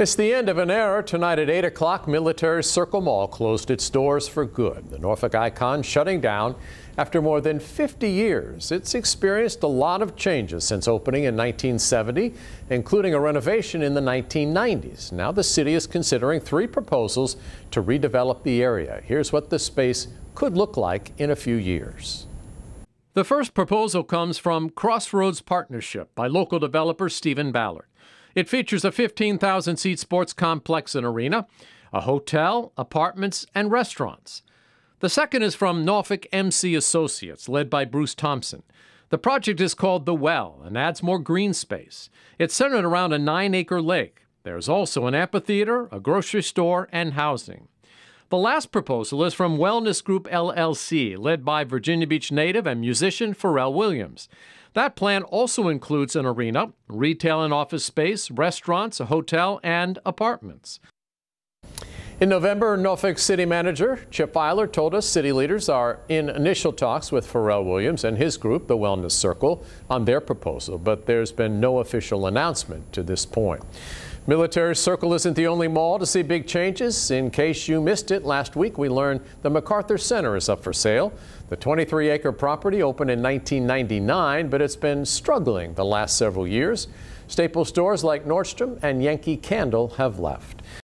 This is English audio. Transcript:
It's the end of an era. Tonight at 8 o'clock, Military Circle Mall closed its doors for good. The Norfolk icon shutting down after more than 50 years. It's experienced a lot of changes since opening in 1970, including a renovation in the 1990s. Now the city is considering three proposals to redevelop the area. Here's what the space could look like in a few years. The first proposal comes from Crossroads Partnership by local developer Stephen Ballard. It features a 15,000 seat sports complex and arena, a hotel, apartments, and restaurants. The second is from Norfolk MC Associates, led by Bruce Thompson. The project is called The Well and adds more green space. It's centered around a nine acre lake. There's also an amphitheater, a grocery store, and housing. The last proposal is from Wellness Group LLC, led by Virginia Beach native and musician Pharrell Williams. That plan also includes an arena, retail and office space, restaurants, a hotel, and apartments. In November, Norfolk City Manager Chip Filer told us city leaders are in initial talks with Pharrell Williams and his group, the Wellness Circle, on their proposal, but there's been no official announcement to this point. Military Circle isn't the only mall to see big changes. In case you missed it, last week we learned the MacArthur Center is up for sale. The 23-acre property opened in 1999, but it's been struggling the last several years. Staple stores like Nordstrom and Yankee Candle have left.